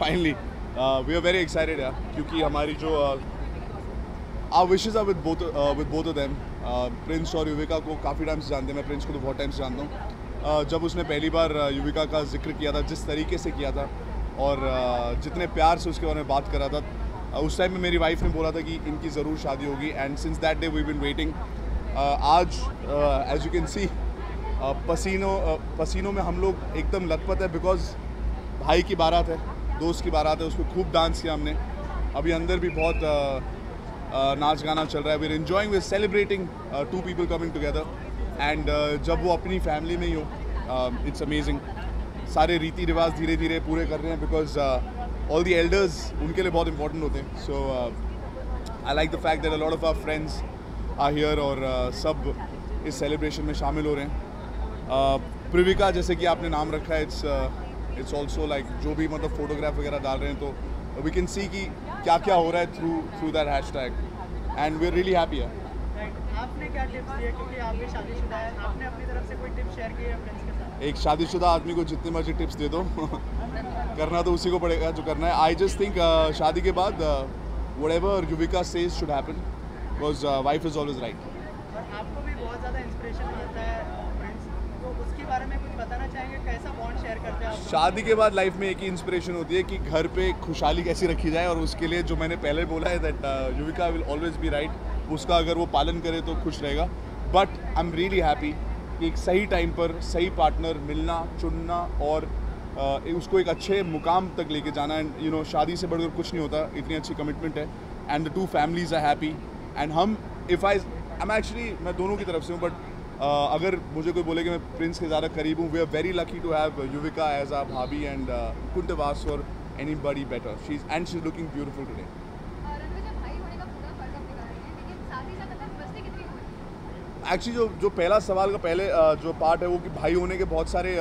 Finally we are very excited यार क्योंकि हमारी जो our wishes are with both with both of them Prince और युविका को काफ़ी टाइम से जानते हैं मैं प्रिंस को तो बहुत टाइम से जानता हूँ। Uh, जब उसने पहली बार uh, युविका का ज़िक्र किया था जिस तरीके से किया था और uh, जितने प्यार से उसके बारे में बात करा था uh, उस टाइम में मेरी वाइफ ने बोला था कि इनकी ज़रूर शादी होगी and since that day we been waiting आज एज यू कैन सी पसीनों uh, पसीनों में हम लोग एकदम लथपथ है बिकॉज़ भाई की बारात है दोस्त की बारात है उस पर खूब डांस किया हमने। अभी अंदर भी बहुत uh, uh, नाच गाना चल रहा है। We're enjoying we celebrating two people coming together and जब वो अपनी फैमिली में ही हो इट्स अमेजिंग सारे रीति रिवाज धीरे धीरे पूरे कर रहे हैं बिकॉज़ ऑल दी एल्डर्स उनके लिए बहुत इंपॉर्टेंट होते हैं। So I like the fact that a lot of our friends are here और uh, सब इस सेलिब्रेशन में शामिल हो रहे हैं। uh, प्रिविका जैसे कि आपने नाम रखा है इट्स इट्स ऑल्सो लाइक जो भी मतलब फोटोग्राफ वगैरह डाल रहे हैं तो वी कैन सी कि क्या क्या हो रहा है through through that hashtag and we are really happy है एक शादीशुदा आदमी को जितनी मर्ज़ी टिप्स दे दो। करना तो उसी को पड़ेगा जो करना है। आई जस्ट थिंक शादी के बाद whatever Yuvika says should happen because wife is always right आपको भी बहुत ज़्यादा इंस्पिरेशन मिलता है फ्रेंड्स तो उसके बारे में कुछ बताना चाहेंगे कैसा बॉन्ड शेयर करते हैं आप शादी के बाद लाइफ में एक ही इंस्पिरेशन होती है कि घर पे खुशहाली कैसी रखी जाए और उसके लिए जो मैंने पहले बोला है that Yuvika will always be right उसका अगर वो पालन करे तो खुश रहेगा। But I am really happy कि एक सही टाइम पर सही पार्टनर मिलना चुनना और uh, उसको एक अच्छे मुकाम तक लेके जाना एंड यू नो शादी से बढ़कर कुछ नहीं होता इतनी अच्छी कमिटमेंट है। And the two families are happy and हम इफ़ आई एम एक्चुअली मैं दोनों की तरफ़ से हूँ बट अगर मुझे कोई बोले कि मैं प्रिंस के ज़्यादा करीब हूँ we are very lucky to have Yuvika as a bhabhi and couldn't was for anybody better she is and she is looking beautiful today actually जो जो पहला सवाल का पहले uh, जो पार्ट है वो कि भाई होने के बहुत सारे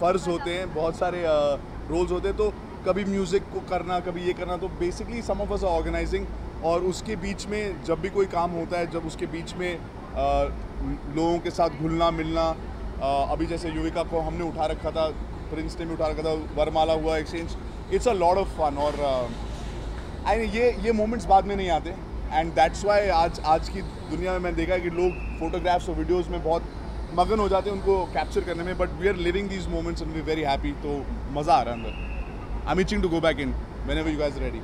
फ़र्ज़ होते हैं बहुत सारे रोल्स होते हैं तो कभी म्यूज़िक को करना कभी ये करना तो basically some of us organizing और उसके बीच में जब भी कोई काम होता है, जब उसके बीच में लोगों के साथ घुलना मिलना अभी जैसे युविका को हमने उठा रखा था, प्रिंस ने भी उठा रखा था, वरमाला हुआ exchange it's a lot of fun और आई ये ये मोमेंट्स बाद में नहीं आते। एंड दैट्स वाई आज आज की दुनिया में मैंने देखा है कि लोग फोटोग्राफ्स और वीडियोज़ में बहुत मगन हो जाते हैं उनको कैप्चर करने में but we are living these moments and we very happy तो मज़ा आ रहा है अंदर। I am itching to go back in whenever you guys ready